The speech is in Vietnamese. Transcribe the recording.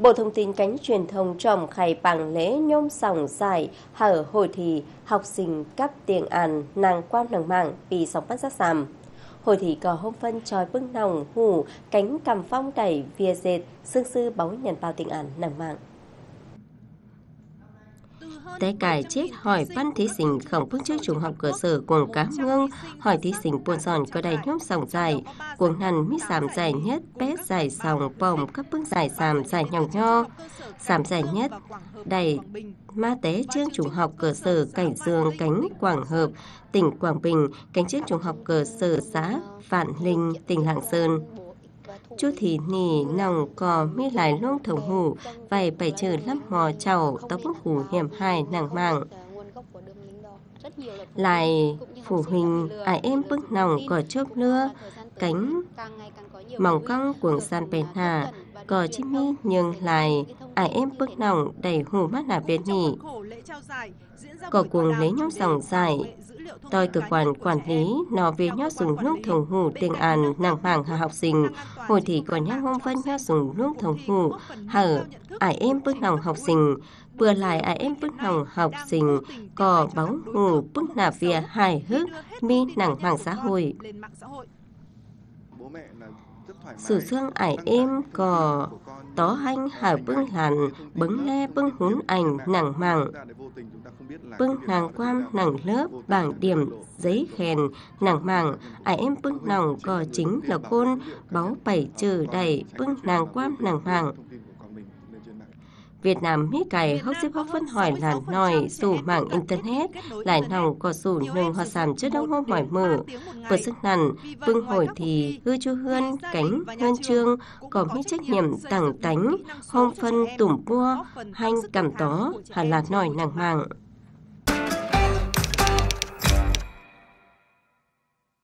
Bộ Thông tin cánh truyền thông trọng khai bằng lễ nhôm sòng giải hở hồi thì, học sinh cấp tiền ăn nàng quan nàng mạng vì sóng bắt giác giảm. Hồi thì có hôm phân tròi bưng nòng hủ cánh cầm phong đẩy via dệt, sương sư báu nhận bao tiền ăn nàng mạng. Tế cài chết hỏi văn thí sinh khổng phương trước trung học cơ sở cuồng cá mương, hỏi thí sinh buồn giòn có đầy nhóm sòng dài, cuồng nằn mít giảm dài nhất, bé dài sòng bồng các bước dài giảm dài nhỏ nho, giảm dài nhất, đầy ma tế trường trung học cơ sở Cảnh Dương, cánh Quảng Hợp, tỉnh Quảng Bình, cánh trước trung học cơ sở xã Vạn Linh, tỉnh Lạng Sơn chú thì nì nòng cò mi lại lông thổng hủ vài bảy trừ lắm mò chầu tóc bức hủ hiểm hài nàng mạng. Lại phụ huynh, ai em bức nòng cò chốt lưa, cánh mỏng cong cuồng san bền hà cò chim mi nhưng lại ai em bức nòng đầy hủ mắt là bên nhỉ cò cuồng lấy nhóm dòng dài tôi cơ quan quản lý nó về nhớ dùng nước thồng hủ tiền an nàng màng hà học sinh. Hồi thì còn nhắc hôm phân nhớ dùng nước thồng hủ hở ai em bước lòng học sinh. Vừa lại ai em bước lòng học sinh. Có báo hủ bước nà vía hài hước mi nàng màng xã hội. Sử dương ải em có tó hanh hà bưng làn bứng le bưng hún ảnh nàng màng. Bưng nàng quan nàng lớp, bảng điểm, giấy khen nàng màng. Ai em bưng nòng có chính là côn, báu bảy trừ đầy bưng nàng quan nàng màng. Việt Nam mít cài hốc xếp hốc phân hỏi là nòi dù mạng Internet, lại nòng có dù nâng hoa sàm trước đông hôm hỏi mở. Vừa sức nằn vương hồi thì hư chú hươn, cánh hươn trương, có mít trách nhiệm tặng tánh hôm phân tủm bua, hanh cảm tó hà là nòi nàng mạng.